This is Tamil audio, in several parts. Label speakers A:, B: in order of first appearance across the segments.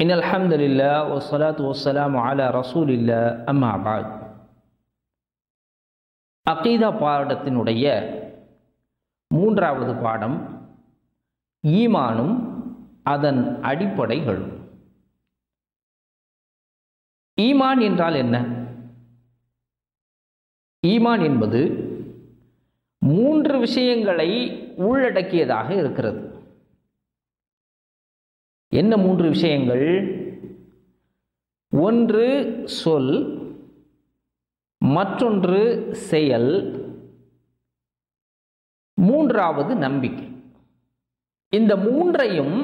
A: إن الحمد لله والصلاة والسلام على رسول الله أما بعد அகீதா பாடத்தினுடைய மூன்றாவது பாடம் ஈமானும் அதன் அடிப்படைகளும் ஈமான் என்றால் என்ன ஈமான் என்பது மூன்று விஷயங்களை உள்ளடக்கியதாக இருக்கிறது என்ன மூன்று விஷயங்கள்? ஒன்று சொல் மற்றொன்று செயல் மூன்றாவது நம்பிக்கை. இந்த மூன்றையும்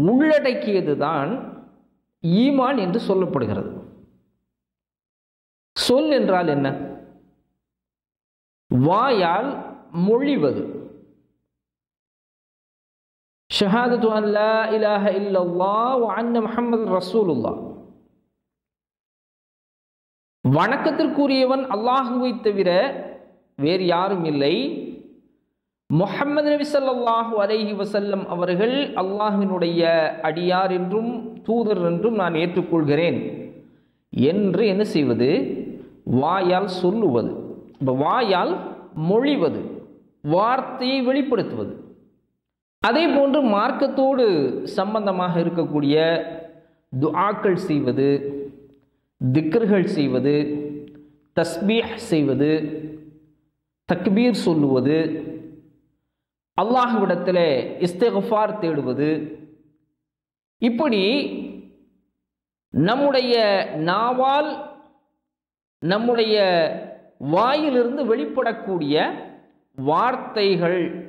A: உள்ளடக்கியதுதான் ஈமான் என்று சொல்லப்படுகிறது. சொல் என்றால் என்ன? வாயால் மொழிவது. ஷஹாதத்து அல்லா இலாஹ இல்லல்லா அன்ன முஹம்மது ரசூலுல்லா வணக்கத்திற்குரியவன் அல்லாஹுவை தவிர வேறு யாரும் இல்லை முஹம்மது நபி சல்லாஹூ அலஹி வசல்லம் அவர்கள் அல்லாஹினுடைய அடியார் என்றும் தூதர் என்றும் நான் ஏற்றுக்கொள்கிறேன் என்று என்ன செய்வது வாயால் சொல்லுவது இப்போ வாயால் மொழிவது வார்த்தையை வெளிப்படுத்துவது அதே போன்று மார்க்கத்தோடு சம்பந்தமாக இருக்கக்கூடிய துஆக்கள் செய்வது திக்ர்கள் செய்வது தஸ்பீஹ் செய்வது தக்பீர் சொல்லுவது அல்லாஹ்விடத்தில் இஸ்தெஃபார் தேடுவது. இப்படி நம்முடைய நாவால் நம்முடைய வாயிலிருந்து வெளிப்படக்கூடிய வார்த்தைகள்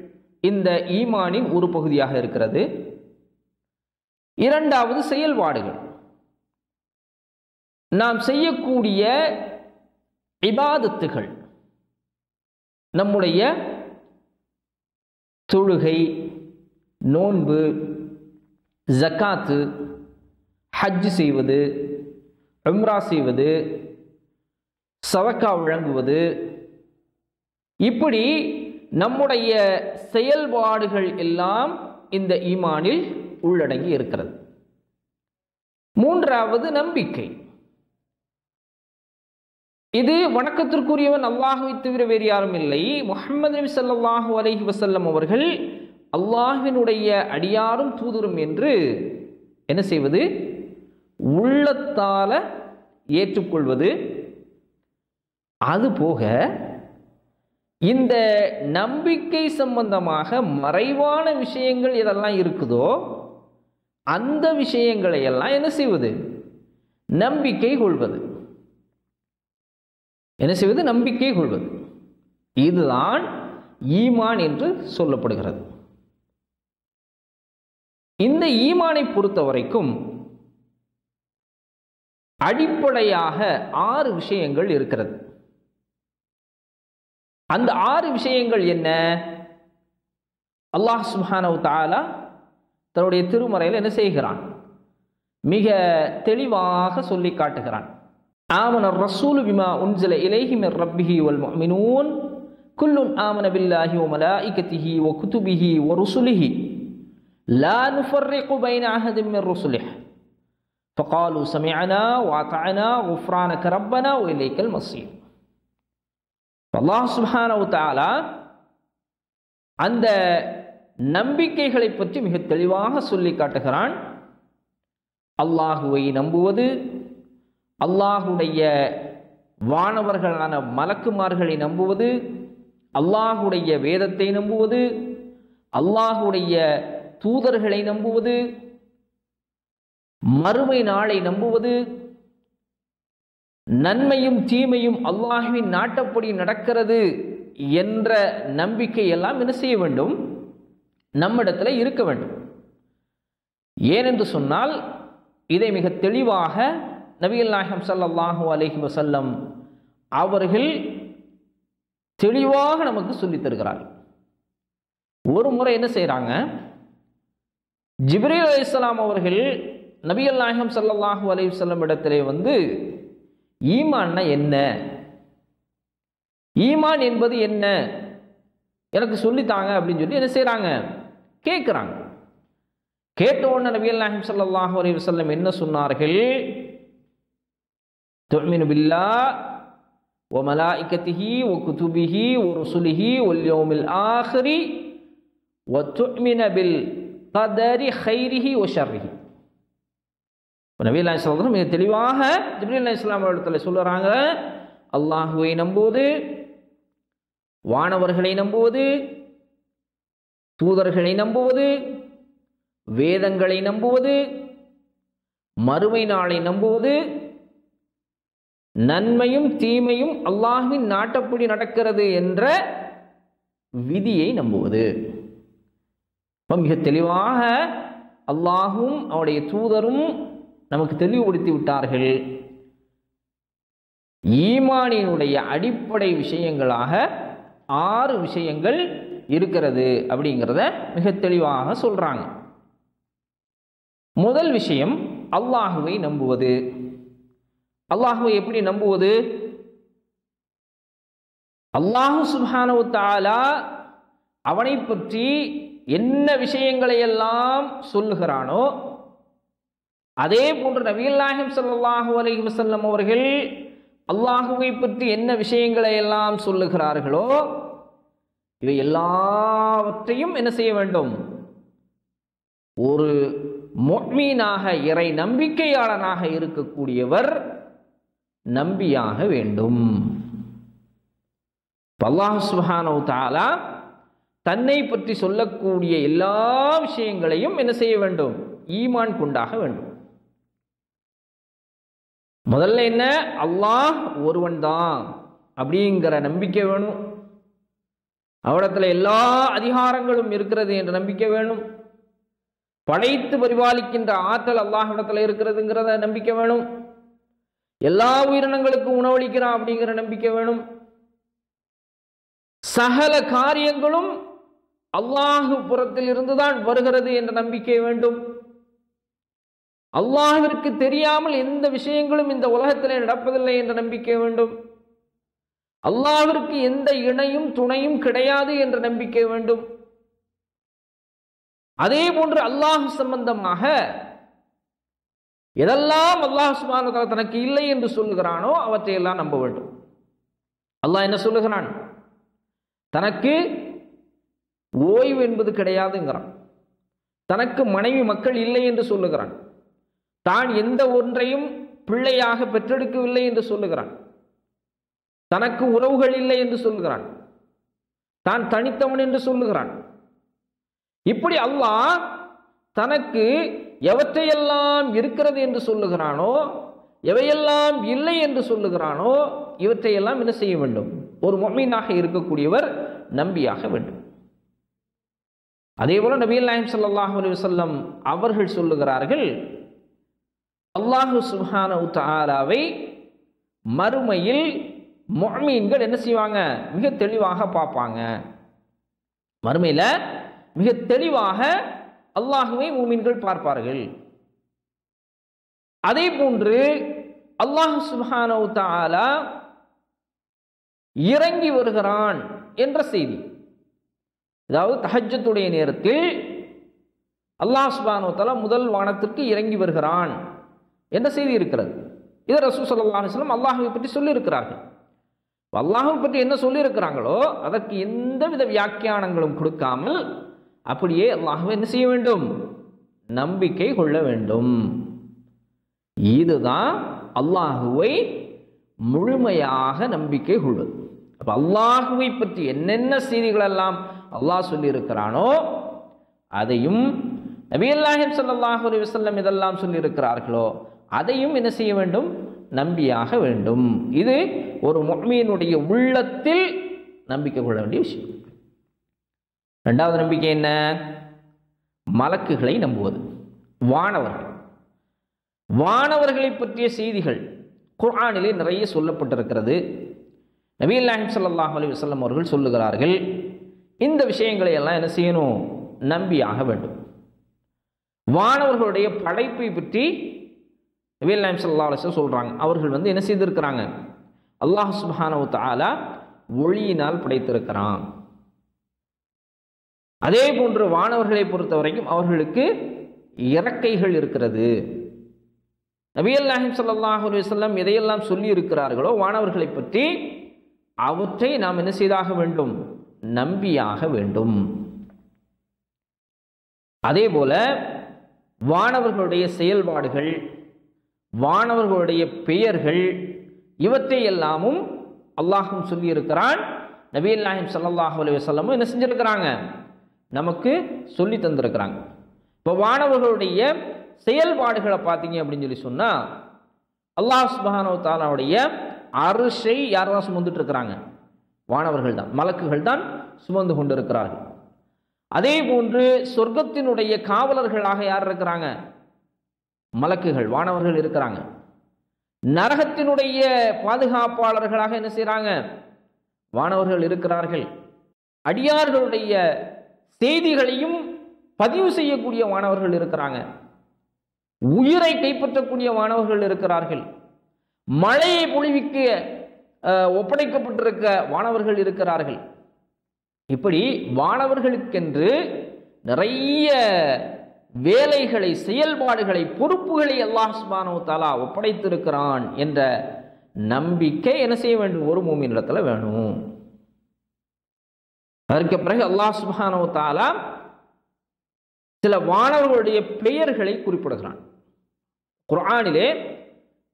A: இந்த ஈமானின் ஒரு பகுதியாக இருக்கிறது. இரண்டாவது செயல்பாடுகள். நாம் செய்யக்கூடிய இபாதத்துகள். நம்முடைய தொழுகை நோன்பு ஜக்காத்து ஹஜ் செய்வது உம்ரா செய்வது சவக்கா வழங்குவது இப்படி நம்முடைய செயல்பாடுகள் எல்லாம் இந்த ஈமானில் உள்ளடங்கி இருக்கிறது. மூன்றாவது நம்பிக்கை. இது வணக்கத்திற்குரியவன் அல்லாஹுவை தவிர வேறு யாரும் இல்லை. முகமது நபி சல்லாஹூ அலஹி வசல்லம் அவர்கள் அல்லாஹினுடைய அடியாரும் தூதரும் என்று என்ன செய்வது? உள்ளத்தால ஏற்றுக்கொள்வது. அது போக இந்த நம்பிக்கை சம்பந்தமாக மறைவான விஷயங்கள் எதெல்லாம் இருக்குதோ அந்த விஷயங்களை எல்லாம் என்ன செய்வது? நம்பிக்கை கொள்வது. என்ன செய்வது? நம்பிக்கை கொள்வது. இதுதான் ஈமான் என்று சொல்லப்படுகிறது. இந்த ஈமானை பொறுத்த வரைக்கும் அடிப்படையாக ஆறு விஷயங்கள் இருக்கிறது. அந்த ஆறு விஷயங்கள் என்ன அல்லாஹ் சுஹானவு தாலா தன்னுடைய திருமறையில் என்ன செய்கிறான் மிக தெளிவாக சொல்லி காட்டுகிறான் ஆமன ரசூல் பிமா உன்சில இலைஹி மிர் ரப்பிஹி வல் முஃமினூன் குல்லுன் ஆமன பில்லாஹி வ மலாயிகத்திஹி வ குதுபிஹி வ ருசுலிஹி லா நுஃபர்ரிகு பைன அஹதின் மின் ருசுலிஹ் فقالوا سمعنا وأطعنا غفرانك ربنا وإليك المصير அல்லாஹ் சுப்ஹானஹு தஆலா அந்த நம்பிக்கைகளை பற்றி மிக தெளிவாக சொல்லி காட்டுகிறான். அல்லாஹுவை நம்புவது அல்லாஹுடைய வானவர்களான மலக்குமார்களை நம்புவது அல்லாஹுடைய வேதத்தை நம்புவது அல்லாஹுடைய தூதர்களை நம்புவது மறுமை நாளை நம்புவது நன்மையும் தீமையும் அல்லாஹுவின் நாட்டப்படி நடக்கிறது என்ற நம்பிக்கை எல்லாம் என்ன செய்ய வேண்டும்? நம்மிடத்தில் இருக்க வேண்டும். ஏனென்று சொன்னால் இதை மிக தெளிவாக நபிகள் நாயகம் சல்லாஹூ அலஹி வசல்லம் அவர்கள் தெளிவாக நமக்கு சொல்லித் தருகிறார்கள் ஒரு முறை என்ன செய்கிறாங்க ஜிப்ரீல் அலி இஸ்லாம் அவர்கள் நபிகள் நாயகம் சல்லாஹூ அலி வல்லம் இடத்திலே வந்து ஈமான்னா என்ன? ஈமான் என்பது என்ன? எனக்கு சொல்லித்தாங்க அப்படின்னு சொல்லி என்ன செய்கிறாங்க கேட்குறாங்க கேட்ட உடனே நபி அல்லாஹிம் சல்லாஹூ அலி வல்லம் என்ன சொன்னார்கள்? தொல்மினு பில்லா ஓ மலாய்கத்திஹி ஓ குதுபிஹி ஓ ருசுலிஹி ஒல் யோமில் ஆஹ்ரி ஒ துமின பில் கதரி ஹைரிஹி ஓ ஷர்ரிஹி. இப்போ நபி அல்லாஹ் சகோதரம் மிக தெளிவாக ஜிப்ரி அல்லா இஸ்லாம் இடத்துல சொல்லுறாங்க. அல்லாஹுவை நம்புவது வானவர்களை நம்புவது தூதர்களை நம்புவது வேதங்களை நம்புவது மறுமை நாளை நம்புவது நன்மையும் தீமையும் அல்லாஹின் நாட்டப்படி நடக்கிறது என்ற விதியை நம்புவது. இப்போ மிக தெளிவாக அல்லாஹும் அவருடைய தூதரும் நமக்கு தெளிவுபடுத்தி விட்டார்கள். ஈமானினுடைய அடிப்படை விஷயங்களாக ஆறு விஷயங்கள் இருக்கிறது அப்படிங்கிறத மிக தெளிவாக சொல்றாங்க. முதல் விஷயம் அல்லாஹுவை நம்புவது. அல்லாஹுவை எப்படி நம்புவது? அல்லாஹு சுப்ஹானஹு தாலா அவனை பற்றி என்ன விஷயங்களை எல்லாம் சொல்லுகிறானோ அதே போன்று நபிகள் நாயகம் ஸல்லல்லாஹு அலைஹி அவர்கள் அல்லாஹுவை பற்றி என்ன விஷயங்களை எல்லாம் சொல்லுகிறார்களோ இவை எல்லாவற்றையும் என்ன செய்ய வேண்டும்? ஒரு மொட்மீனாக இறை நம்பிக்கையாளனாக இருக்கக்கூடியவர் நம்பியாக வேண்டும். அல்லாஹ் சுஹானோ தாலா தன்னை பற்றி சொல்லக்கூடிய எல்லா விஷயங்களையும் என்ன செய்ய வேண்டும்? ஈமான் கொண்டாக வேண்டும். முதல்ல என்ன? அல்லாஹ் ஒருவன் தான் அப்படிங்கிற நம்பிக்கை வேணும். அவடத்தில் எல்லா அதிகாரங்களும் இருக்கிறது என்ற நம்பிக்கை வேணும். படைத்து பரிபாலிக்கின்ற ஆற்றல் அல்லாஹிடத்தில் இருக்கிறதுங்கிறத நம்பிக்கை வேணும். எல்லா உயிரினங்களுக்கும் உணவளிக்கிறான் அப்படிங்கிற நம்பிக்கை வேணும். சகல காரியங்களும் அல்லாஹு புறத்தில் இருந்துதான் வருகிறது என்ற நம்பிக்கை வேண்டும். அல்லாஹிற்கு தெரியாமல் எந்த விஷயங்களும் இந்த உலகத்திலே நடப்பதில்லை என்ற நம்பிக்கை வேண்டும். அல்லாஹிற்கு எந்த இணையும் துணையும் கிடையாது என்ற நம்பிக்கை வேண்டும். அதே போன்று அல்லாஹ் சம்பந்தமாக எதெல்லாம் அல்லாஹ் சுபான தனக்கு இல்லை என்று சொல்லுகிறானோ அவற்றையெல்லாம் நம்ப வேண்டும். அல்லாஹ் என்ன சொல்லுகிறான்? தனக்கு ஓய்வு என்பது கிடையாதுங்கிறான். தனக்கு மனைவி மக்கள் இல்லை என்று சொல்லுகிறான். தான் எந்த ஒன்றையும் பிள்ளையாக பெற்றெடுக்கவில்லை என்று சொல்லுகிறான். தனக்கு உறவுகள் இல்லை என்று சொல்லுகிறான். தான் தனித்தவன் என்று சொல்லுகிறான். இப்படி அல்லாஹ் தனக்கு எவற்றையெல்லாம் இருக்கிறது என்று சொல்லுகிறானோ எவையெல்லாம் இல்லை என்று சொல்லுகிறானோ இவற்றையெல்லாம் என்ன செய்ய வேண்டும்? ஒரு மொமீனாக இருக்கக்கூடியவர் நம்பியாக வேண்டும். அதே போல நபீல் நாயம் சல்லாஹ் அலி வல்லம் அவர்கள் சொல்லுகிறார்கள் அல்லாஹு சுஹானவு தாலாவை மறுமையில் மொமீன்கள் என்ன செய்வாங்க? மிக தெளிவாக பார்ப்பாங்க. மறுமையில் மிக தெளிவாக அல்லாஹுவை மூமீன்கள் பார்ப்பார்கள். அதே போன்று அல்லாஹ் சுஹானவு தாலா இறங்கி வருகிறான் என்ற செய்தி. அதாவது தஹஜத்துடைய நேரத்தில் அல்லாஹ் சுபானோ தலா முதல் வானத்திற்கு இறங்கி வருகிறான். என்ற செய்தி இருக்கிறது. இதை ரசூ சல்லா அலுவலம் அல்லாஹுவை பற்றி சொல்லியிருக்கிறார்கள். அல்லாஹுவை பற்றி என்ன சொல்லியிருக்கிறாங்களோ அதற்கு எந்த வித வியாக்கியானங்களும் கொடுக்காமல் அப்படியே அல்லாஹுவை என்ன செய்ய வேண்டும்? நம்பிக்கை கொள்ள வேண்டும். இதுதான் அல்லாஹுவை முழுமையாக நம்பிக்கை கொள்வது. அப்போ அல்லாஹுவை பற்றி என்னென்ன செய்திகளெல்லாம் அல்லாஹ் சொல்லியிருக்கிறானோ அதையும் நபி அல்லாஹிம் சல்லாஹூ அலி வசல்லம் இதெல்லாம் சொல்லியிருக்கிறார்களோ அதையும் என்ன செய்ய வேண்டும்? நம்பியாக வேண்டும். இது ஒரு மொமீனுடைய உள்ளத்தில் நம்பிக்கை கொள்ள வேண்டிய விஷயம். ரெண்டாவது நம்பிக்கை என்ன? மலக்குகளை நம்புவது. வானவர்கள். வானவர்களை பற்றிய செய்திகள் குர்ஆனிலே நிறைய சொல்லப்பட்டிருக்கிறது. நபி அல்லாஹிம் சல்லாஹ் அலி வசல்லம் அவர்கள் சொல்லுகிறார்கள் இந்த விஷயங்களை எல்லாம் என்ன செய்யணும்? நம்பியாக வேண்டும். வானவர்களுடைய படைப்பை பற்றி நபீல் நாயம் சல்லா அலிஸ்லம் சொல்கிறாங்க அவர்கள் வந்து என்ன செய்திருக்கிறாங்க? அல்லாஹ் சுபானவு தாலா ஒளியினால் படைத்திருக்கிறான். அதே போன்று வானவர்களை பொறுத்த வரைக்கும் அவர்களுக்கு இறக்கைகள் இருக்கிறது. நபியல் நாஹிம் சல்லாஹ் அலுவலம் எதையெல்லாம் சொல்லி இருக்கிறார்களோ வானவர்களை பற்றி அவற்றை நாம் என்ன செய்தாக வேண்டும்? நம்பியாக வேண்டும். அதே போல வானவர்களுடைய செயல்பாடுகள் வானவர்களுடைய பெயர்கள் இவற்றை எல்லாமும் அல்லாஹும் சொல்லியிருக்கிறான். நபீல் நாஹிம் சல்லாஹ் அலி வல்லமும் என்ன செஞ்சுருக்கிறாங்க? நமக்கு சொல்லி தந்திருக்கிறாங்க. இப்போ வானவர்களுடைய செயல்பாடுகளை பார்த்தீங்க அப்படின்னு சொல்லி சொன்னால் அல்லாஹ் சுபானோ தாலாவுடைய அரிசை யாரெல்லாம் சுமந்துட்டு இருக்கிறாங்க வானவர்கள் தான் மலக்குகள் தான் சுமந்து கொண்டிருக்கிறார்கள். அதே போன்று சொர்க்கத்தினுடைய காவலர்களாக யார் இருக்கிறாங்க? மலக்குகள் வானவர்கள் இருக்கிறாங்க. நரகத்தினுடைய பாதுகாப்பாளர்களாக என்ன செய்கிறாங்க வானவர்கள் இருக்கிறார்கள். அடியார்களுடைய செய்திகளையும் பதிவு செய்யக்கூடிய வானவர்கள் இருக்கிறாங்க. உயிரை கைப்பற்றக்கூடிய வானவர்கள் இருக்கிறார்கள். மழையை பொழிவிக்க ஒப்படைக்கப்பட்டிருக்க வானவர்கள் இருக்கிறார்கள். இப்படி வானவர்களுக்கென்று நிறைய வேலைகளை செயல்பாடுகளை பொறுப்புகளை அல்லாஹ் சுபானு தாலா ஒப்படைத்திருக்கிறான் என்ற நம்பிக்கை என்ன செய்ய வேண்டும்? ஒரு மூமினிடத்துல வேணும். அதற்கு பிறகு அல்லாஹ் சுபானு தாலா சில வானவர்களுடைய பெயர்களை குறிப்பிடுகிறான். குரானிலே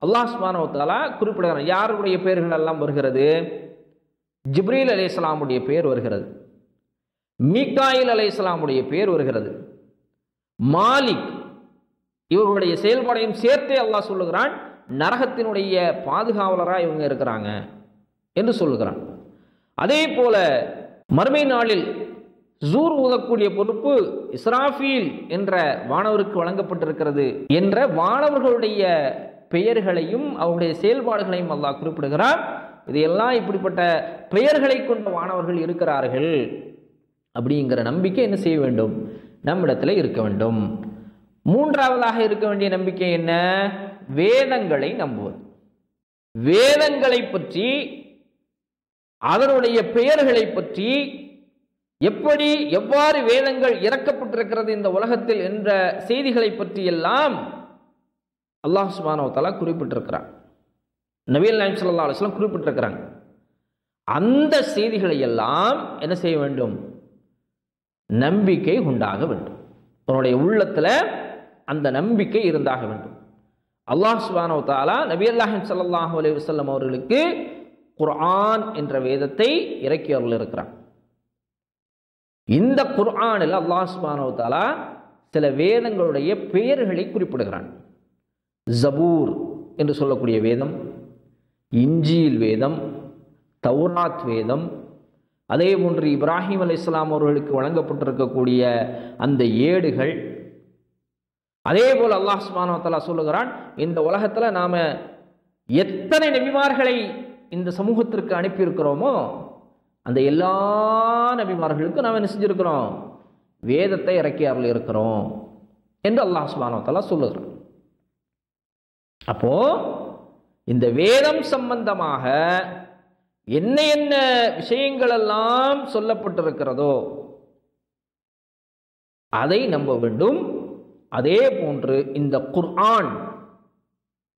A: அல்லாஹ் சுபானு தாலா குறிப்பிடுகிறான். யாருடைய பெயர்கள் எல்லாம் வருகிறது? ஜிப்ரீல் அலைஹிஸ்ஸலாமுடைய பெயர் வருகிறது. மீகாயில் அலைஹிஸ்ஸலாமுடைய பெயர் வருகிறது. மாலிக் இவர்களுடைய செயல்பாடையும் சேர்த்தே அல்லாஹ் சொல்லுகிறான் நரகத்தினுடைய பாதுகாவலராக இவங்க இருக்கிறாங்க என்று சொல்லுகிறான். அதே போல மறுமை நாளில் ஜூர் ஊதக்கூடிய பொறுப்பு இஸ்ராஃபீல் என்ற வானவருக்கு வழங்கப்பட்டிருக்கிறது என்ற வானவர்களுடைய பெயர்களையும் அவருடைய செயல்பாடுகளையும் அல்லாஹ் குறிப்பிடுகிறார் இதையெல்லாம் இப்படிப்பட்ட பெயர்களை கொண்ட வானவர்கள் இருக்கிறார்கள் அப்படிங்கிற நம்பிக்கை என்ன செய்ய வேண்டும்? நம்மிடத்தில் இருக்க வேண்டும். மூன்றாவதாக இருக்க வேண்டிய நம்பிக்கை என்ன? வேதங்களை நம்புவது. வேதங்களை பற்றி அதனுடைய பெயர்களை பற்றி எப்படி எவ்வாறு வேதங்கள் இறக்கப்பட்டிருக்கிறது இந்த உலகத்தில் என்ற செய்திகளை பற்றி எல்லாம் அல்லாஹ் சுபானோ குறிப்பிட்டிருக்கிறான். குறிப்பிட்டிருக்கிறார் நபியல் நாயம் சல்லா அலுவலாம் குறிப்பிட்டிருக்கிறாங்க. அந்த செய்திகளை எல்லாம் என்ன செய்ய வேண்டும்? நம்பிக்கை உண்டாக வேண்டும். உன்னுடைய உள்ளத்தில் அந்த நம்பிக்கை இருந்தாக வேண்டும். அல்லாஹ் சுபானோ தாலா நபி அல்லாஹிம் சல்லாஹூ அலி வல்லம் அவர்களுக்கு குர்ஆன் என்ற வேதத்தை இறக்கி அருள் இருக்கிறான் இந்த குர்ஆனில் அல்லாஹ் சுபானோ தாலா சில வேதங்களுடைய பெயர்களை குறிப்பிடுகிறான். ஜபூர் என்று சொல்லக்கூடிய வேதம் இஞ்சியில் வேதம் தௌராத் வேதம் அதே போன்று இப்ராஹிம் அலி இஸ்லாம் அவர்களுக்கு வழங்கப்பட்டிருக்கக்கூடிய அந்த ஏடுகள் அதே போல் அல்லாஹ் சுபானோ சொல்லுகிறான் இந்த உலகத்தில் நாம் எத்தனை நபிமார்களை இந்த சமூகத்திற்கு அனுப்பியிருக்கிறோமோ அந்த எல்லா நபிமார்களுக்கும் நாம் என்ன செஞ்சுருக்கிறோம்? வேதத்தை இறக்கி அருள் இருக்கிறோம் என்று அல்லாஹ் சுபானோ சொல்லுகிறான். அப்போ இந்த வேதம் சம்பந்தமாக என்ன என்ன விஷயங்களெல்லாம் சொல்லப்பட்டிருக்கிறதோ அதை நம்ப வேண்டும். அதே போன்று இந்த குர்ஆன்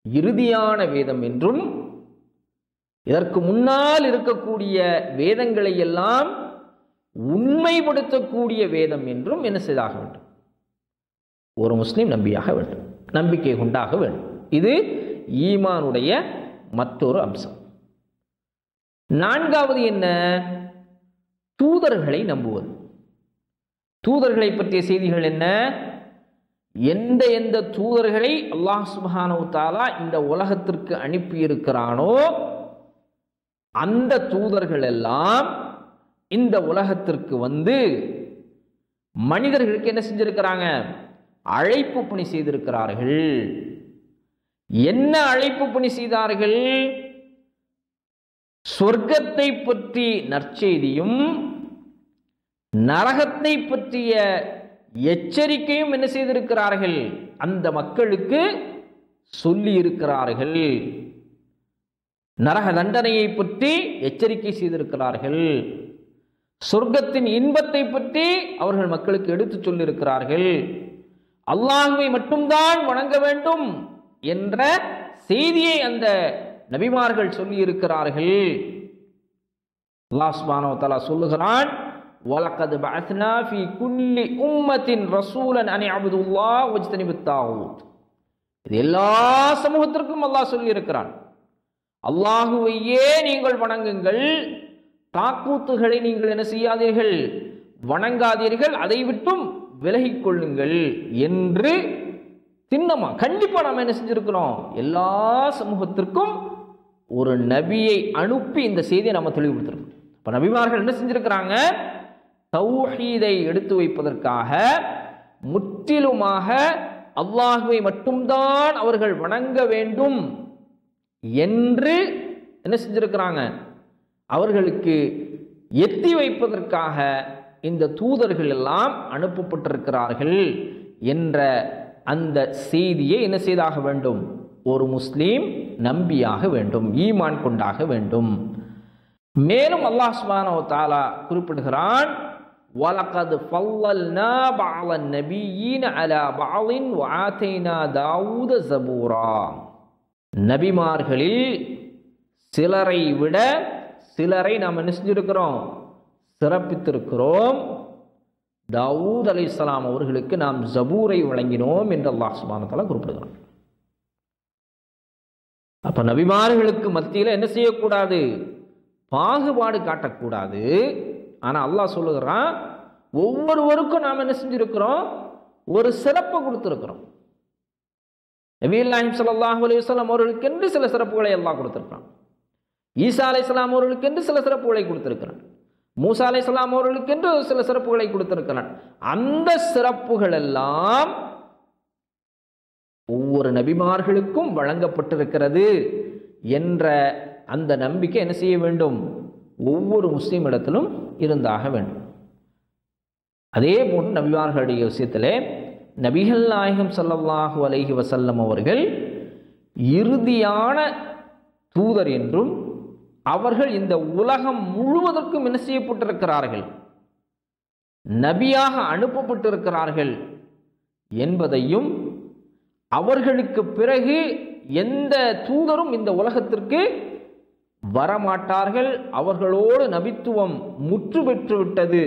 A: இறுதியான வேதம் என்றும் இதற்கு முன்னால் இருக்கக்கூடிய வேதங்களை எல்லாம் உண்மைப்படுத்தக்கூடிய வேதம் என்றும் என்ன செய்தாக வேண்டும்? ஒரு முஸ்லீம் நம்பியாக வேண்டும் நம்பிக்கை உண்டாக வேண்டும். இது ஈமானுடைய மற்றொரு அம்சம். நான்காவது என்ன? தூதர்களை நம்புவது. தூதர்களை பற்றிய செய்திகள் என்ன? எந்த எந்த தூதர்களை அல்லாஹ் சுபஹானு தாலா இந்த உலகத்திற்கு அனுப்பியிருக்கிறானோ அந்த தூதர்கள் எல்லாம் இந்த உலகத்திற்கு வந்து மனிதர்களுக்கு என்ன செஞ்சிருக்கிறாங்க? அழைப்பு பணி செய்திருக்கிறார்கள். என்ன அழைப்பு பணி செய்தார்கள்? சொர்க்கத்தை பற்றி நற்செய்தியும் நரகத்தை பற்றிய எச்சரிக்கையும் என்ன செய்திருக்கிறார்கள்? அந்த மக்களுக்கு சொல்லி இருக்கிறார்கள் நரக தண்டனையை பற்றி எச்சரிக்கை செய்திருக்கிறார்கள். சொர்க்கத்தின் இன்பத்தை பற்றி அவர்கள் மக்களுக்கு எடுத்து சொல்லியிருக்கிறார்கள். அல்லாஹுவை மட்டும்தான் வணங்க வேண்டும் என்ற செய்தியை அந்த நபிமார்கள் சொல்லி இருக்கிறார்கள் அல்லாஹ் சுப்ஹானஹு சொல்லுகிறான் வலக்கது பஅத்னா ஃபி குல்லி உம்மத்தின் ரசூலன் அணி அப்துல்லாஹ் வஜ்தனிபுத் தாகூத். இது எல்லா சமூகத்திற்கும் அல்லாஹ் சொல்லி இருக்கிறான் அல்லாஹுவையே நீங்கள் வணங்குங்கள் தாக்கூத்துகளை நீங்கள் என்ன செய்யாதீர்கள் வணங்காதீர்கள் அதை விட்டும் விலகிக் கொள்ளுங்கள் என்று திண்ணமா கண்டிப்பா நம்ம என்ன செஞ்சிருக்கிறோம். எல்லா சமூகத்திற்கும் ஒரு நபியை அனுப்பி இந்த செய்தியை நம்ம தெளிவுபடுத்திருக்கோம் இப்போ நபிமார்கள் என்ன செஞ்சிருக்கிறாங்க? தௌஹீதை எடுத்து வைப்பதற்காக முற்றிலுமாக அல்லாஹுவை மட்டும்தான் அவர்கள் வணங்க வேண்டும் என்று என்ன செஞ்சிருக்கிறாங்க? அவர்களுக்கு எத்தி வைப்பதற்காக இந்த தூதர்கள் எல்லாம் அனுப்பப்பட்டிருக்கிறார்கள் என்ற அந்த செய்தியை என்ன செய்தாக வேண்டும்? ஒரு முஸ்லீம் நம்பியாக வேண்டும் ஈமான் கொண்டாக வேண்டும். மேலும் அல்லாஹ் சுபானோ தாலா குறிப்பிடுகிறான் وَلَقَدْ فَضَّلْنَا بَعْضَ النَّبِيِّينَ அலா بَعْضٍ وَآتَيْنَا دَاوُدَ ஜபூரா நபிமார்களில் சிலரை விட சிலரை நாம் என்ன செஞ்சிருக்கிறோம்? சிறப்பித்திருக்கிறோம். தாவூத் அலைஹிஸ்ஸலாம் அவர்களுக்கு நாம் ஜபூரை வழங்கினோம் என்று அல்லாஹ் சுப்ஹானஹு வ குறிப்பிடுகிறான். அப்ப நபிமார்களுக்கு மத்தியில் என்ன செய்யக்கூடாது? பாகுபாடு காட்டக்கூடாது. ஆனால் அல்லாஹ் சொல்லுகிறான் ஒவ்வொருவருக்கும் நாம் என்ன செஞ்சிருக்கிறோம்? ஒரு சிறப்பை கொடுத்துருக்குறோம். நபீல்லாஹிம் ஸல்லல்லாஹு அலைஹி வஸல்லம் அவர்களுக்கென்று சில சிறப்புகளை எல்லாம் கொடுத்துருக்குறான். ஈசா அலைஹிஸ்ஸலாம் அவர்களுக்கென்று சில சிறப்புகளை கொடுத்திருக்கிறான். மூசா அலைஹிஸ்ஸலாம் அவர்களுக்கென்று சில சிறப்புகளை கொடுத்துருக்கிறான். அந்த சிறப்புகள் எல்லாம் ஒவ்வொரு நபிமார்களுக்கும் வழங்கப்பட்டிருக்கிறது என்ற அந்த நம்பிக்கை என்ன செய்ய வேண்டும்? ஒவ்வொரு முஸ்லீம் இடத்திலும் இருந்தாக வேண்டும். அதே போன்று நபிமார்களுடைய விஷயத்திலே நபிகள் நாயகம் ஸல்லல்லாஹு அலைஹி வசல்லம் அவர்கள் இறுதியான தூதர் என்றும் அவர்கள் இந்த உலகம் முழுவதற்கும் என்ன செய்யப்பட்டிருக்கிறார்கள்? நபியாக அனுப்பப்பட்டிருக்கிறார்கள் என்பதையும் அவர்களுக்கு பிறகு எந்த தூதரும் இந்த உலகத்திற்கு வரமாட்டார்கள். அவர்களோடு நபித்துவம் முற்று பெற்று விட்டது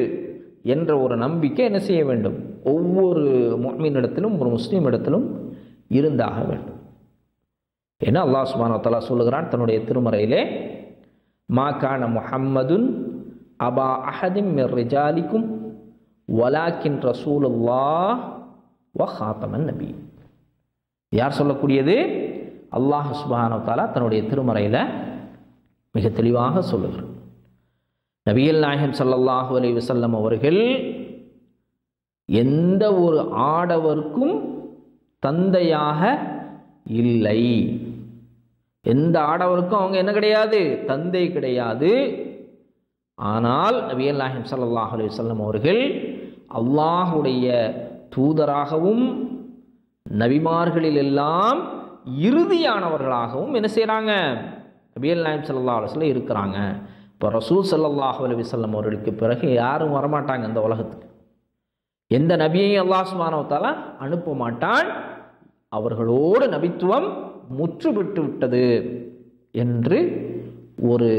A: என்ற ஒரு நம்பிக்கை என்ன செய்ய வேண்டும்? ஒவ்வொரு முஸ்லிம் இடத்திலும் ஒரு முஸ்லீம் இடத்திலும் இருந்தாக வேண்டும். ஏன்னா அல்லாஹ் சுபானத்தலா சொல்லுகிறான் தன்னுடைய திருமறையிலே மா கான முஹம்மதுன் அபா அஹதிம் மிர் ரிஜாலிக்கும் வலாக்கின் ரசூலுல்லா வ ஹாத்தமன் நபி. யார் சொல்லக்கூடியது? அல்லாஹ் சுபானோ தாலா தன்னுடைய திருமறையில் மிக தெளிவாக சொல்லுகிறார் நபியல் நாயகம் ஸல்லல்லாஹு அலி வசல்லம் அவர்கள் எந்த ஒரு ஆடவருக்கும் தந்தையாக இல்லை. எந்த ஆடவருக்கும் அவங்க என்ன கிடையாது? தந்தை கிடையாது. ஆனால் நபியல் நாயகம் ஸல்லல்லாஹு அலி வல்லம் அவர்கள் அல்லாஹுடைய தூதராகவும் நபிமார்களில் எல்லாம் இறுதியானவர்களாகவும் என்ன செய்கிறாங்க நபியல் நாயம் சல்லா அலுவலில் இருக்கிறாங்க. இப்போ ரசூல் சல்லாஹ் அலி வல்லம் அவர்களுக்கு பிறகு யாரும் வரமாட்டாங்க இந்த உலகத்துக்கு. எந்த நபியையும் அல்லாஹ் சுபானவத்தால அனுப்ப மாட்டான். அவர்களோடு நபித்துவம் முற்றுவிட்டு விட்டது என்று ஒரு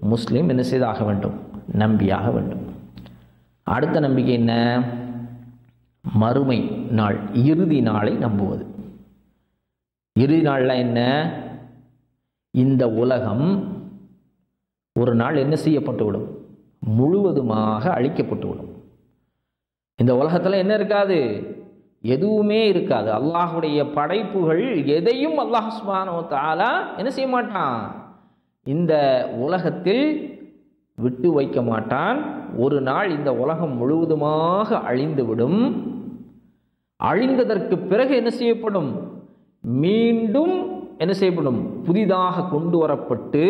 A: முஸ்லீம் என்ன செய்தாக வேண்டும்? நம்பியாக வேண்டும். அடுத்த நம்பிக்கை என்ன? மறுமை. நாள் இறுதி நாளை நம்புவது. இறுதி நாளில் என்ன? இந்த உலகம் ஒரு நாள் என்ன செய்யப்பட்டுவிடும்? முழுவதுமாக அழிக்கப்பட்டுவிடும். இந்த உலகத்தில் என்ன இருக்காது? எதுவுமே இருக்காது. அல்லாஹுடைய படைப்புகள் எதையும் அல்லாஹ் சுபானோ என்ன செய்ய மாட்டான்? இந்த உலகத்தில் விட்டு வைக்க மாட்டான். ஒரு நாள் இந்த உலகம் முழுவதுமாக அழிந்துவிடும். அழிந்ததற்கு பிறகு என்ன செய்யப்படும்? மீண்டும் என்ன செய்யப்படும்? புதிதாக கொண்டு வரப்பட்டு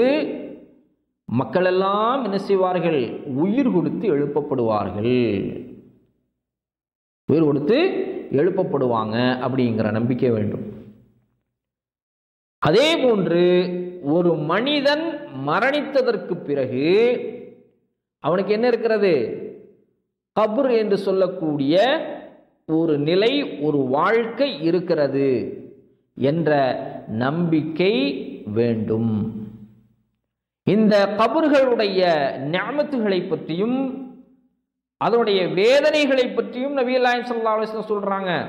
A: மக்களெல்லாம் என்ன செய்வார்கள்? உயிர் கொடுத்து எழுப்பப்படுவார்கள். உயிர் கொடுத்து எழுப்பப்படுவாங்க அப்படிங்கிற நம்பிக்கை வேண்டும். அதே போன்று ஒரு மனிதன் மரணித்ததற்கு பிறகு அவனுக்கு என்ன இருக்கிறது? கபுர் என்று சொல்லக்கூடிய ஒரு நிலை ஒரு வாழ்க்கை இருக்கிறது என்ற நம்பிக்கை வேண்டும். இந்த கபர்களுடைய ஞாபத்துகளை பற்றியும் அதனுடைய வேதனைகளை பற்றியும் நபி அல்லாயம் சல்லா அலிஸ்லாம் சொல்றாங்க.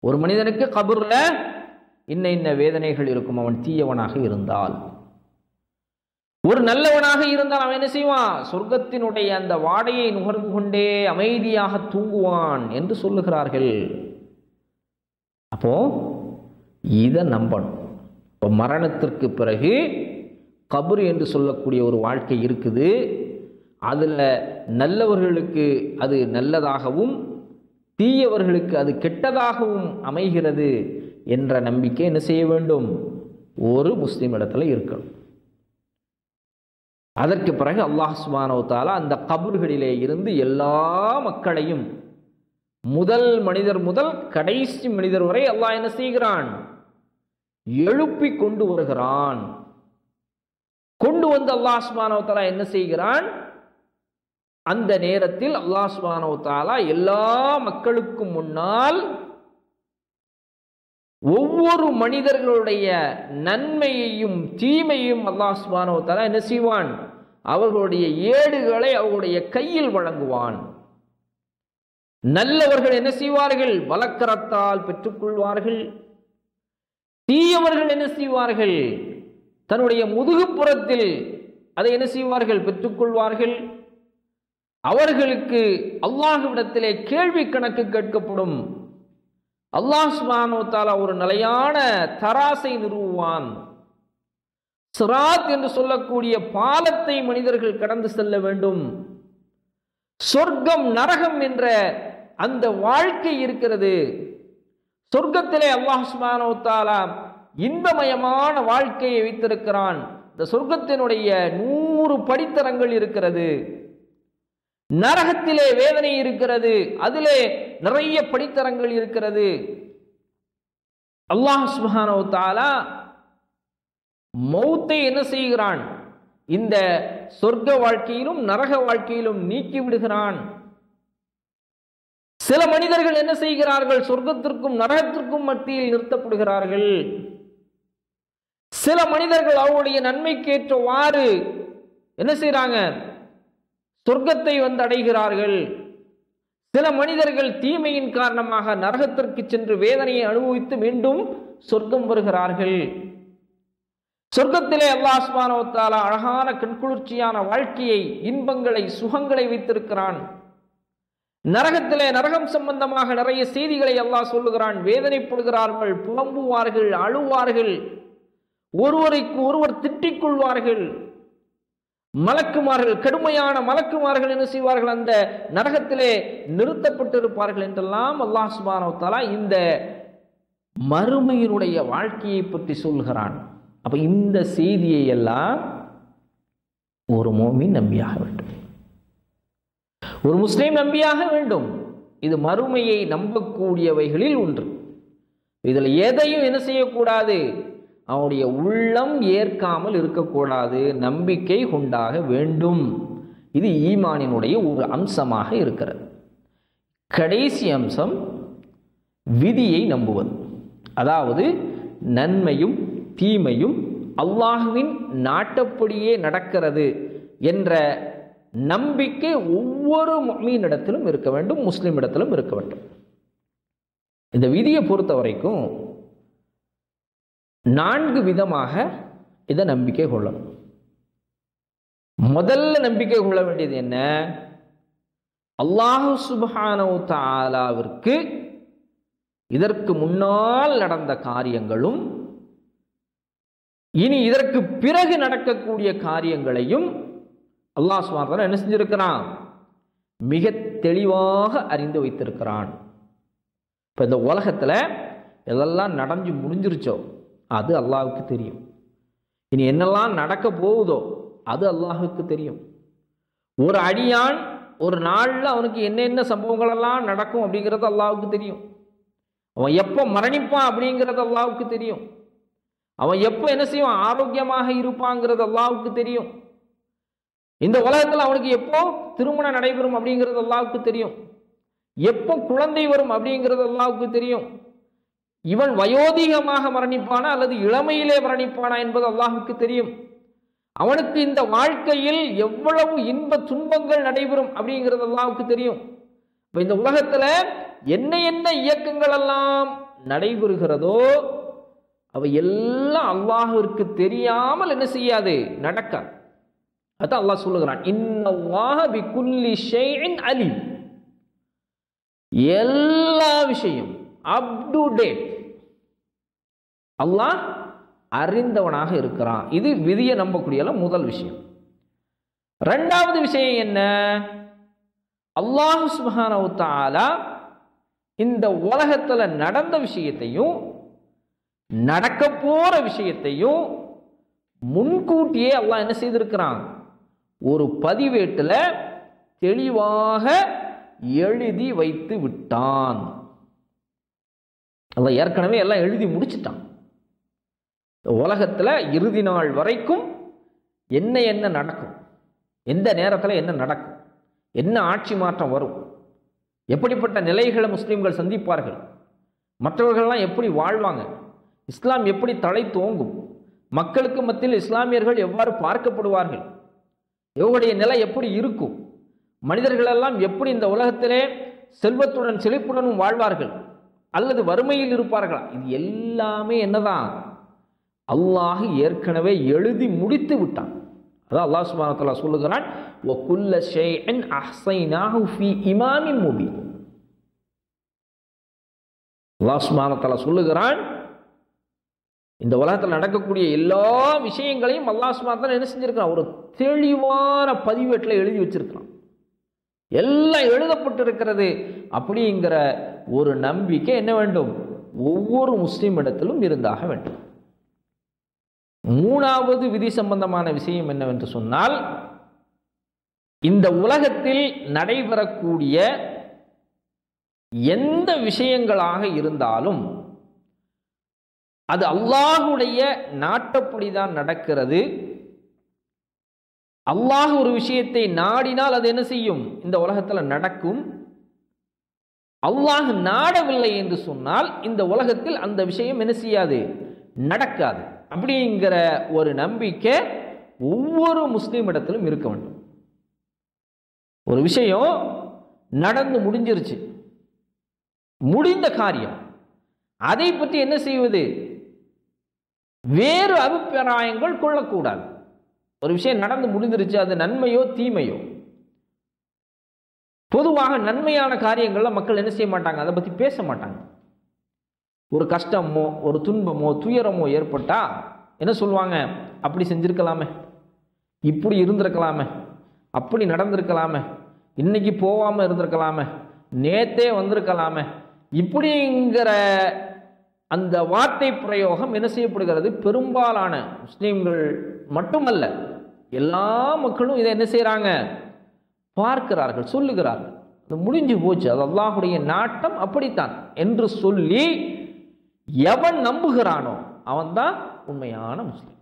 A: ஒரு மனிதனுக்கு கபூர்ல இன்ன இன்ன வேதனைகள் இருக்கும். அவன் தீயவனாக இருந்தால். ஒரு நல்லவனாக இருந்தால் அவன் என்ன செய்வான்? சொர்க்கத்தினுடைய அந்த வாடையை நுகர்ந்து கொண்டே அமைதியாக தூங்குவான் என்று சொல்லுகிறார்கள். அப்போ இதை நம்பணும். இப்போ மரணத்திற்கு பிறகு கபர் என்று சொல்லக்கூடிய ஒரு வாழ்க்கை இருக்குது. அதில் நல்லவர்களுக்கு அது நல்லதாகவும் தீயவர்களுக்கு அது கெட்டதாகவும் அமைகிறது என்ற நம்பிக்கை என்ன செய்ய வேண்டும்? ஒரு முஸ்லீம் இடத்துல இருக்கணும். அதற்கு பிறகு அல்லாஹ் சுபானோ தாலா அந்த கபர்களிலே இருந்து எல்லா மக்களையும் முதல் மனிதர் முதல் கடைசி மனிதர் வரை அல்லாஹ் என்ன செய்கிறான்? எழுப்பி கொண்டு வருகிறான். கொண்டு வந்து அல்லாஹ் சுபானோ தாலா என்ன செய்கிறான்? அந்த நேரத்தில் அல்லாஹ் சுபானோ தாலா எல்லா மக்களுக்கும் முன்னால் ஒவ்வொரு மனிதர்களுடைய நன்மையையும் தீமையும் அல்லாஹ் சுபானோ என்ன செய்வான்? அவர்களுடைய ஏடுகளை அவர்களுடைய கையில் வழங்குவான். நல்லவர்கள் என்ன செய்வார்கள்? வலக்கரத்தால் பெற்றுக்கொள்வார்கள். தீயவர்கள் என்ன செய்வார்கள்? தன்னுடைய முதுகுப்புறத்தில் அதை என்ன செய்வார்கள்? பெற்றுக்கொள்வார்கள். அவர்களுக்கு அல்லாஹுவிடத்திலே கேள்வி கணக்கு கேட்கப்படும். அல்லாஹ் சுபானோ ஒரு நிலையான தராசை நிறுவுவான். சிராத் என்று சொல்லக்கூடிய பாலத்தை மனிதர்கள் கடந்து செல்ல வேண்டும். சொர்க்கம் நரகம் என்ற அந்த வாழ்க்கை இருக்கிறது. சொர்க்கத்திலே அல்லாஹ் சுபானோ இன்பமயமான வாழ்க்கையை வைத்திருக்கிறான். இந்த சொர்க்கத்தினுடைய நூறு படித்தரங்கள் இருக்கிறது. நரகத்திலே வேதனை இருக்கிறது. அதிலே நிறைய படித்தரங்கள் இருக்கிறது. அல்லாஹ் சுஹானோ தாலா மௌத்தை என்ன செய்கிறான்? இந்த சொர்க்க வாழ்க்கையிலும் நரக வாழ்க்கையிலும் நீக்கி விடுகிறான். சில மனிதர்கள் என்ன செய்கிறார்கள்? சொர்க்கத்திற்கும் நரகத்திற்கும் மத்தியில் நிறுத்தப்படுகிறார்கள். சில மனிதர்கள் அவருடைய நன்மைக்கேற்றவாறு என்ன செய்கிறாங்க சொர்க்கத்தை வந்து அடைகிறார்கள். சில மனிதர்கள் தீமையின் காரணமாக நரகத்திற்கு சென்று வேதனையை அனுபவித்து மீண்டும் சொர்க்கம் வருகிறார்கள். சொர்க்கத்திலே அல்லாஸ்மானவத்தால அழகான கண்குளிர்ச்சியான வாழ்க்கையை இன்பங்களை சுகங்களை வைத்திருக்கிறான். நரகத்திலே நரகம் சம்பந்தமாக நிறைய செய்திகளை அல்லாஹ் சொல்லுகிறான். வேதனைப்படுகிறார்கள் புலம்புவார்கள் அழுவார்கள். ஒருவரைக்கு ஒருவர் திட்டிக் கொள்வார்கள். மலக்குமார்கள் கடுமையான மலக்குமார்கள் என்ன செய்வார்கள்? அந்த நரகத்திலே நிறுத்தப்பட்டிருப்பார்கள் என்றெல்லாம் அல்லாஹ் சுப்ஹானஹு வ இந்த மறுமையினுடைய வாழ்க்கையை பற்றி சொல்கிறான். அப்போ இந்த செய்தியை எல்லாம் ஒரு மோமி நம்பியாக வேண்டும். ஒரு முஸ்லீம் நம்பியாக வேண்டும். இது மறுமையை நம்பக்கூடியவைகளில் ஒன்று. இதில் எதையும் என்ன செய்யக்கூடாது? அவனுடைய உள்ளம் ஏற்காமல் இருக்கக்கூடாது நம்பிக்கை உண்டாக வேண்டும். இது ஈமானினுடைய ஒரு அம்சமாக இருக்கிறது. கடைசி அம்சம் விதியை நம்புவது. அதாவது நன்மையும் தீமையும் அல்லாஹுவின் நாட்டப்படியே நடக்கிறது என்ற நம்பிக்கை ஒவ்வொரு மீனிடத்திலும் இருக்க வேண்டும் முஸ்லீம் இடத்திலும் இருக்க வேண்டும். இந்த விதியை பொறுத்த வரைக்கும் நான்கு விதமாக இதை நம்பிக்கை கொள்ளணும். முதல்ல நம்பிக்கை கொள்ள வேண்டியது என்ன? அல்லாஹு சுபஹானவு தாலாவிற்கு இதற்கு முன்னால் நடந்த காரியங்களும் இனி இதற்கு பிறகு நடக்கக்கூடிய காரியங்களையும் அல்லாஹ் சுபான் என்ன செஞ்சிருக்கிறான்? மிக தெளிவாக அறிந்து வைத்திருக்கிறான். இப்போ இந்த உலகத்தில் எதெல்லாம் நடஞ்சு முடிஞ்சிருச்சோ? அது அல்லாஹுக்கு தெரியும். இனி என்னெல்லாம் நடக்க போகுதோ அது அல்லாஹுக்கு தெரியும். ஒரு அடியான் ஒரு நாளில் அவனுக்கு என்னென்ன சம்பவங்களெல்லாம் நடக்கும் அப்படிங்கிறது அல்லாஹுக்கு தெரியும். அவன் எப்போ மரணிப்பான் அப்படிங்கிறது அல்லாஹுக்கு தெரியும். அவன் எப்போ என்ன செய்வான்? ஆரோக்கியமாக இருப்பாங்கிறது அல்லாவுக்கு தெரியும். இந்த உலகத்தில் அவனுக்கு எப்போ திருமணம் நடைபெறும் அப்படிங்கிறது அல்லாவுக்கு தெரியும். எப்போ குழந்தை வரும் அப்படிங்கிறது அல்லாவுக்கு தெரியும். இவன் வயோதிகமாக மரணிப்பானா அல்லது இளமையிலே மரணிப்பானா என்பது அல்லாஹுக்கு தெரியும். அவனுக்கு இந்த வாழ்க்கையில் எவ்வளவு இன்ப துன்பங்கள் நடைபெறும் அப்படிங்கிறது அல்லாவுக்கு தெரியும். இப்போ இந்த உலகத்தில் என்ன என்ன இயக்கங்கள் எல்லாம் நடைபெறுகிறதோ அவை எல்லாம் அல்லாஹிற்கு தெரியாமல் என்ன செய்யாது? நடக்காது. அதான் அல்லாஹ் சொல்லுகிறான் இன்னல்லாஹ பிகுல்லி ஷைஇன் அலி எல்லா விஷயம் அப் டு டேட் அல்லாஹ் அறிந்தவனாக இருக்கிறான். இது விதியை நம்பக்கூடிய முதல் விஷயம். ரெண்டாவது விஷயம் என்ன? அல்லாஹு சுபஹானஹு இந்த உலகத்தில் நடந்த விஷயத்தையும் நடக்க போற விஷயத்தையும் முன்கூட்டியே அல்லாஹ் என்ன செய்திருக்கிறான்? ஒரு பதிவேட்டில் தெளிவாக எழுதி வைத்து விட்டான். அல்லாஹ் ஏற்கனவே எல்லாம் எழுதி முடிச்சிட்டான். உலகத்தில் இறுதி நாள் வரைக்கும் என்ன என்ன நடக்கும்? எந்த நேரத்தில் என்ன நடக்கும்? என்ன ஆட்சி மாற்றம் வரும்? எப்படிப்பட்ட நிலைகளை முஸ்லீம்கள் சந்திப்பார்கள்? மற்றவர்கள்லாம் எப்படி வாழ்வாங்க? இஸ்லாம் எப்படி தலை தோங்கும்? மக்களுக்கு மத்தியில் இஸ்லாமியர்கள் எவ்வாறு பார்க்கப்படுவார்கள்? இவருடைய நிலை எப்படி இருக்கும்? மனிதர்களெல்லாம் எப்படி இந்த உலகத்திலே செல்வத்துடன் செழிப்புடனும் வாழ்வார்கள்? அல்லது வறுமையில் இருப்பார்களா? இது எல்லாமே என்னதான்? அல்லாஹ் ஏற்கனவே எழுதி முடித்து விட்டான். அதான் அல்லாஹ் சுப்ஹானஹு சொல்லுகிறான் வ குல்ல ஷைஇன் அஹ்ஸைனாஹு இமாமின் முபீன். அல்லாஹ் சுப்ஹானஹு சொல்லுகிறான் இந்த உலகத்தில் நடக்கக்கூடிய எல்லா விஷயங்களையும் அல்லாஹ் சுப்ஹானஹு என்ன செஞ்சிருக்கான் ஒரு தெளிவான பதிவேட்டில் எழுதி வச்சிருக்கான் எல்லாம் எழுதப்பட்டிருக்கிறது அப்படிங்கிற ஒரு நம்பிக்கை என்ன வேண்டும்? ஒவ்வொரு முஸ்லீம் இடத்திலும் இருந்தாக வேண்டும். மூணாவது விதி சம்பந்தமான விஷயம் என்னவென்று சொன்னால் இந்த உலகத்தில் நடைபெறக்கூடிய எந்த விஷயங்களாக இருந்தாலும் அது அல்லாஹுடைய நாட்டப்படிதான் நடக்கிறது. அல்லாஹ் ஒரு விஷயத்தை நாடினால் அது என்ன செய்யும்? இந்த உலகத்தில் நடக்கும். அல்லாஹ் நாடவில்லை என்று சொன்னால் இந்த உலகத்தில் அந்த விஷயம் என்ன செய்யாது? நடக்காது. அப்படிங்கிற ஒரு நம்பிக்கை ஒவ்வொரு முஸ்லீம் இடத்திலும் இருக்க வேண்டும். ஒரு விஷயம் நடந்து முடிஞ்சிருச்சு. முடிந்த காரியம். அதை பற்றி என்ன செய்வது? வேறு அபிப்பிராயங்கள் கொள்ளக்கூடாது. ஒரு விஷயம் நடந்து முடிஞ்சிருச்சு அது நன்மையோ தீமையோ? பொதுவாக நன்மையான காரியங்களில் மக்கள் என்ன செய்ய மாட்டாங்க? அதை பற்றி பேச மாட்டாங்க. ஒரு கஷ்டமோ ஒரு துன்பமோ துயரமோ ஏற்பட்டால் என்ன சொல்லுவாங்க? அப்படி செஞ்சுருக்கலாமே. இப்படி இருந்திருக்கலாமே. அப்படி நடந்திருக்கலாமே. இன்னைக்கு போகாமல் இருந்திருக்கலாமே. நேத்தே வந்திருக்கலாமே. இப்படிங்கிற அந்த வார்த்தை பிரயோகம் என்ன செய்யப்படுகிறது? பெரும்பாலான முஸ்லீம்கள் மட்டுமல்ல எல்லா மக்களும் இதை என்ன செய்கிறாங்க பார்க்கிறார்கள் சொல்லுகிறார்கள். அது முடிஞ்சு போச்சு. அது அல்லாஹுடைய நாட்டம் அப்படித்தான். என்று சொல்லி எவன் நம்புகிறானோ அவன்தான் உண்மையான முஸ்லீம்.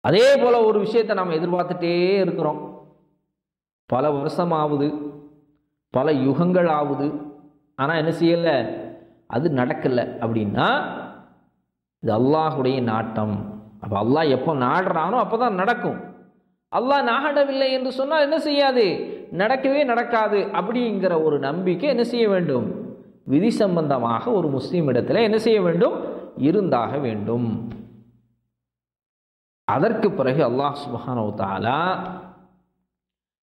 A: அதே போல ஒரு விஷயத்தை நாம் எதிர்பார்த்துட்டே இருக்கிறோம். பல வருஷம் ஆகுது பல யுகங்கள் ஆகுது ஆனால் என்ன செய்யலை? அது நடக்கலை. அப்படின்னா இது அல்லாஹுடைய நாட்டம். அப்போ அல்லாஹ் எப்போ நாடுறானோ அப்போ தான் நடக்கும். அல்லாஹ் நாகடவில்லை என்று சொன்னால் என்ன செய்யாது? நடக்கவே நடக்காது அப்படிங்கிற ஒரு நம்பிக்கை என்ன செய்ய வேண்டும்? விதி சம்பந்தமாக ஒரு முஸ்லீம் இடத்துல என்ன செய்ய வேண்டும்? இருந்தாக வேண்டும். அதற்கு பிறகு அல்லாஹ் சுபஹானு தாலா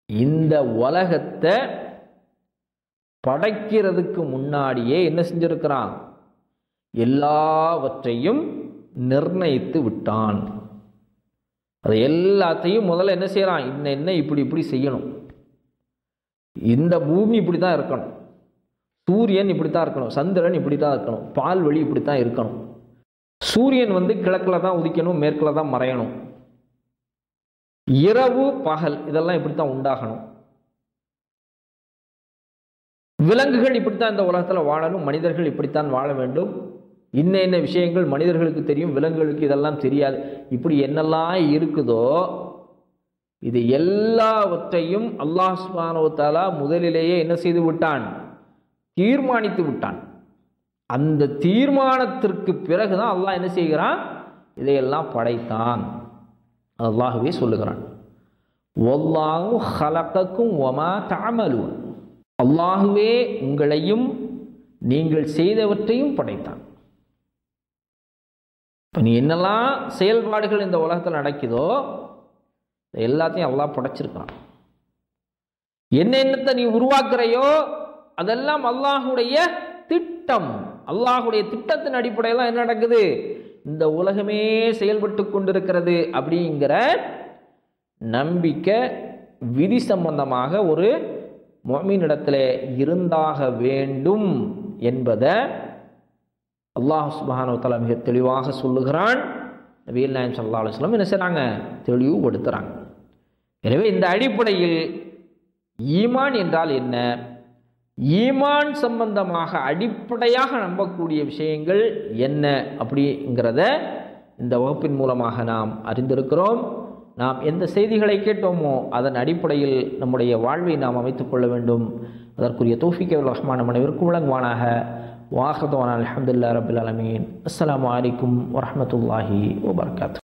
A: இந்த உலகத்தை படைக்கிறதுக்கு முன்னாடியே என்ன செஞ்சிருக்கிறான்? எல்லாவற்றையும் நிர்ணயித்து விட்டான். அது எல்லாத்தையும் முதல்ல என்ன செய்கிறான் இன்ன என்ன இப்படி இப்படி செய்யணும். இந்த பூமி இப்படி தான் இருக்கணும். சூரியன் இப்படி தான் இருக்கணும். சந்திரன் இப்படி தான் இருக்கணும். பால் வழி இப்படி தான் இருக்கணும். சூரியன் வந்து கிழக்கில் தான் உதிக்கணும் மேற்கில் தான் மறையணும். இரவு பகல் இதெல்லாம் இப்படி தான் உண்டாகணும். விலங்குகள் இப்படித்தான் இந்த உலகத்தில் வாழணும். மனிதர்கள் இப்படித்தான் வாழ வேண்டும். இன்ன என்ன விஷயங்கள் மனிதர்களுக்கு தெரியும் விலங்குகளுக்கு இதெல்லாம் தெரியாது. இப்படி என்னெல்லாம் இருக்குதோ இது எல்லாவற்றையும் அல்லாஹ் சுபானவத்தாலா முதலிலேயே என்ன செய்து விட்டான்? தீர்மானித்து விட்டான். அந்த தீர்மானத்திற்கு பிறகுதான் அல்லாஹ் என்ன செய்கிறான்? இதையெல்லாம் படைத்தான். அல்லாஹுவே சொல்லுகிறான். ஒல்லாஹு ஹலக்கக்கும் ஒமா தாமலுவன் அல்லாஹுவே உங்களையும் நீங்கள் செய்தவற்றையும் படைத்தான். இப்போ நீ என்னெல்லாம் செயல்பாடுகள் இந்த உலகத்தில் நடக்குதோ எல்லாத்தையும் அல்லாஹ் படைச்சிருக்கான் என்னென்னத்தை நீ உருவாக்குறையோ அதெல்லாம் அல்லாஹுடைய திட்டம். அல்லாஹுடைய திட்டத்தின் அடிப்படையில் என்ன நடக்குது? இந்த உலகமே செயல்பட்டு கொண்டிருக்கிறது அப்படிங்கிற நம்பிக்கை விதி சம்பந்தமாக ஒரு மொமீனிடத்தில் இருந்தாக வேண்டும் என்பதை அல்லாஹ் சுபஹானு மிக தெளிவாக சொல்லுகிறான். நபீல் நாயம் சல்லா அலுவலம் என்ன செய்கிறாங்க தெளிவுபடுத்துகிறாங்க எனவே இந்த அடிப்படையில் ஈமான் என்றால் என்ன? ஈமான் சம்பந்தமாக அடிப்படையாக நம்பக்கூடிய விஷயங்கள் என்ன அப்படிங்கிறத இந்த வகுப்பின் மூலமாக நாம் அறிந்திருக்கிறோம். நாம் எந்த செய்திகளை கேட்டோமோ அதன் அடிப்படையில் நம்முடைய வாழ்வை நாம் அமைத்துக் கொள்ள வேண்டும். அதற்குரிய தோஃபிக் ரஹ்மான மனைவிற்கு வழங்குவானாக. وآخر دعوانا الحمد لله رب العالمين. السلام عليكم ورحمة الله وبركاته.